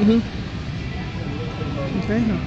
Good. Mhm. Okay.